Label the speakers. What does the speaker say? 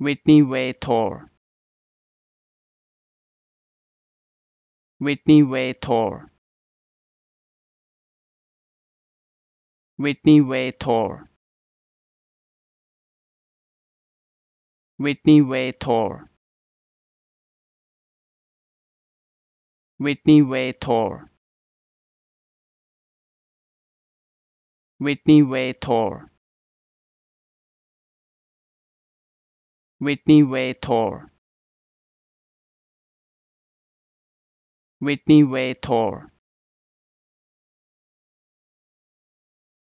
Speaker 1: Whitney Way Thore Whitney Way Thore Whitney Way Thore Whitney Way Thore Whitney Way Thore Whitney Way Thore Whitney Way Thore Whitney Way Thore